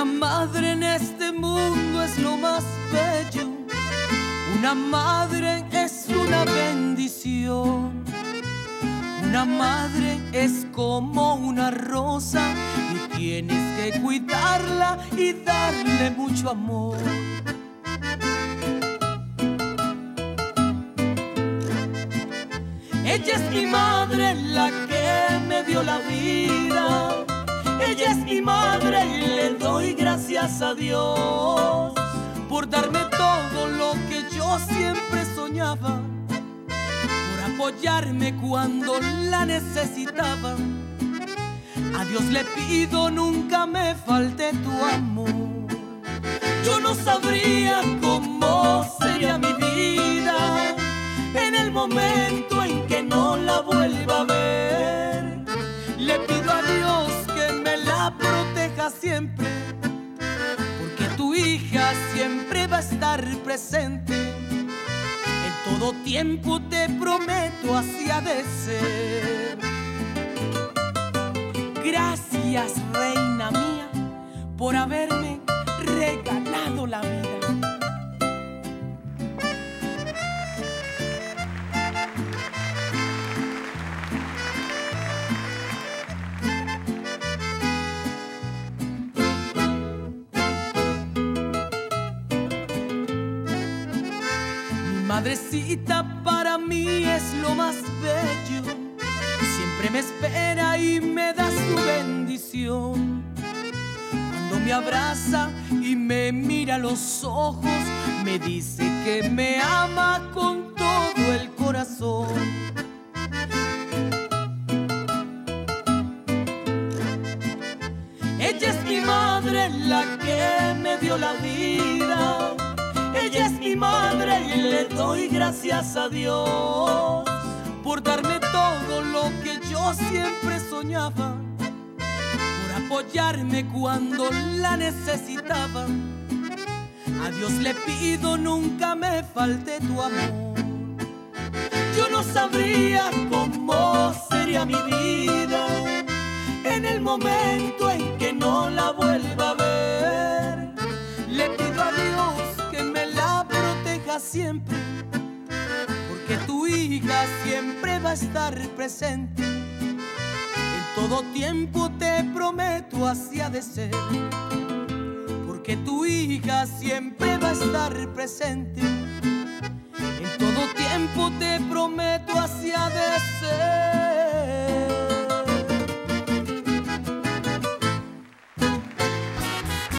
Una madre en este mundo es lo más bello. Una madre es una bendición. Una madre es como una rosa y tienes que cuidarla y darle mucho amor. Ella es mi madre, la que me dio la vida. Ella es mi madre gracias a Dios por darme todo lo que yo siempre soñaba, por apoyarme cuando la necesitaba. A Dios le pido nunca me falte tu amor. Yo no sabría cómo sería mi vida en el momento en que no la vuelva a ver. Le pido a Dios que me la proteja siempre, siempre va a estar presente. En todo tiempo te prometo así ha de ser. Gracias, reina mía, por haberme regalado la vida. Madrecita para mí es lo más bello. Siempre me espera y me da su bendición. Cuando me abraza y me mira a los ojos, me dice que me ama con todo el corazón. Ella es mi madre, la que me dio la vida. Ella es mi madre le doy gracias a Dios por darme todo lo que yo siempre soñaba, por apoyarme cuando la necesitaba. A Dios le pido nunca me falte tu amor. Yo no sabría cómo sería mi vida en el momento en que siempre, porque tu hija siempre va a estar presente. En todo tiempo te prometo así ha de ser, porque tu hija siempre va a estar presente. En todo tiempo te prometo así ha de